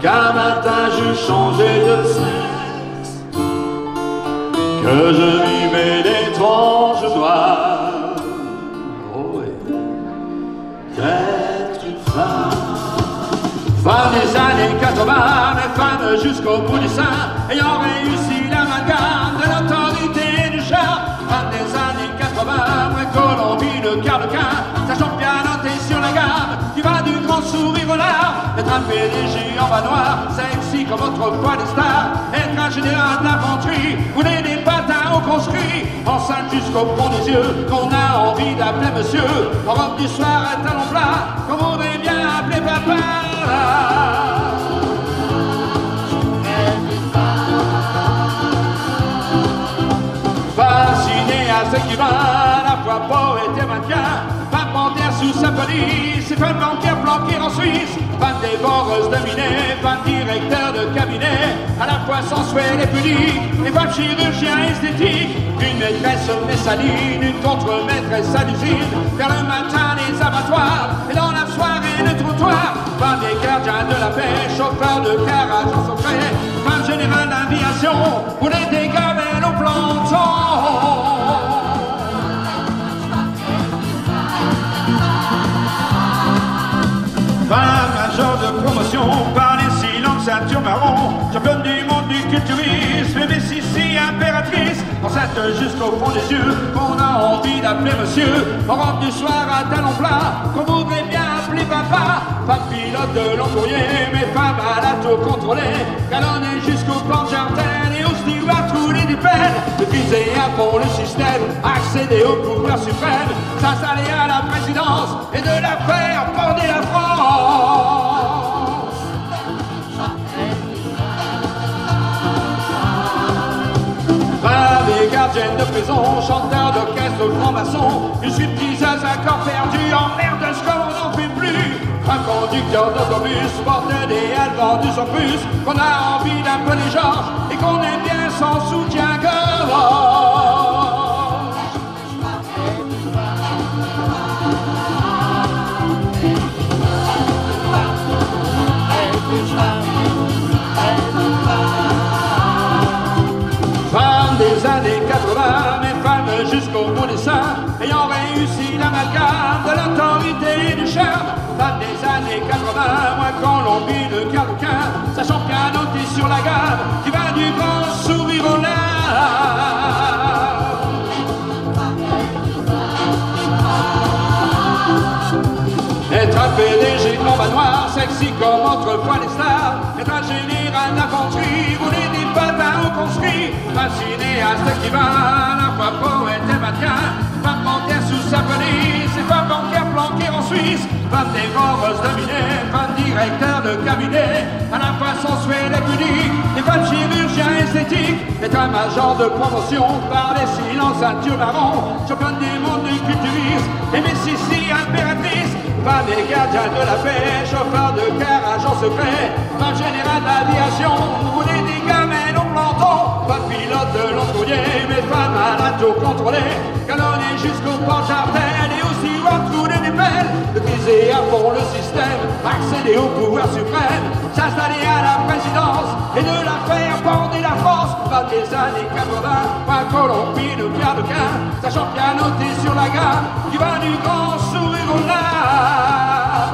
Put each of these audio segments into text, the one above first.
qu'un matin je changeais de sexe, que je vivais d'étranges joies. Oh d'être une femme. Femme des années 80, mais femme jusqu'au bout du sein, ayant réussi l'amalgame de l'autorité du chat. Femme des années 80, moins Colombie, le quart de quin, sachant bien noter sur la gamme, qui va du grand sourire au lard, être un PDG en bas noir, sexy comme autrefois des stars, être un général d'infanterie, rouler des patins au conscrit, enceinte jusqu'au fond des yeux, qu'on a envie d'appeler monsieur, en robe du soir à talons plats, qu'on voudrait bien appeler papa. Fasciné à ce qui va, à la fois poète et mannequin, femme panthère sous sa police, femme banquière planquée en Suisse, femme dévoreuse de minet, femme directeur de cabinet, à la fois sensuelle et pudique, et femme chirurgien esthétique, une maîtresse messaline, une contre-maîtresse à l'usine, vers le matin les abattoirs, et chauffeur de car agent secret, femme générale d'aviation, pour les mais au planton. Femme, agent de promotion, par les silences ceinture marron, championne du monde du culturisme, mais si si impératrice, enceinte jusqu'au fond des yeux, qu'on a envie d'appeler monsieur, en robe du soir à talons plats, qu'on voudrait bien de pilote de long courrier, mais femme à la tour contrôlée, canonnée jusqu'au plan de jardin et au steward rouler du peine, de viser à le système, accéder au pouvoir suprême, s'installer à la présidence et de la faire prison, chanteur d'orchestre franc-maçon, une stripteaseuse à corps perdu, emmerdeuse comme on n'en fait plus. Un conducteur d'autobus, porte des ailes vendu son puce, qu'on a envie d'appeler Georges et qu'on aime bien sans soutien-gorge. Ayant réussi l'amalgame de l'autorité et du charme. Femme des années 80, moins Colombie, le calouquin, sachant bien noter sur la gamme, qui va du grand sourire au larmes. Être un PDG en bas noir, sexy comme autrefois les stars. Être un général d'infanterie, rouler des patins au conscrit. Un cinéaste qui va à la fois poète Suisse. Femme dévoreuse de minet, femme directeur de cabinet. À la fois sensuelle et pudique, et femme chirurgien esthétique. Être un major de promotion par les silences ceinture marron. Championne du monde du culturisme, et Messi impératrice. Femme et gardien de la paix, chauffeur de car, agent secret, femme général d'aviation, rouler des gamelles au planton, pas de pilote de long courrier, mais femme à la tour contrôlée, canonnée jusqu'au port et aussi des pelles, de briser à fond le système, accéder au pouvoir suprême, s'installer à la présidence et de la faire bander la France, pas des années 80, pas Colombie, le Pierre de Quin, sachant bien noter sur la gamme, qui va du grand sourire au larmes.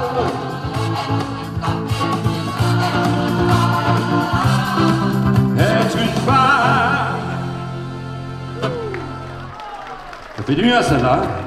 Être une femme? Ça fait du bien, ça, là.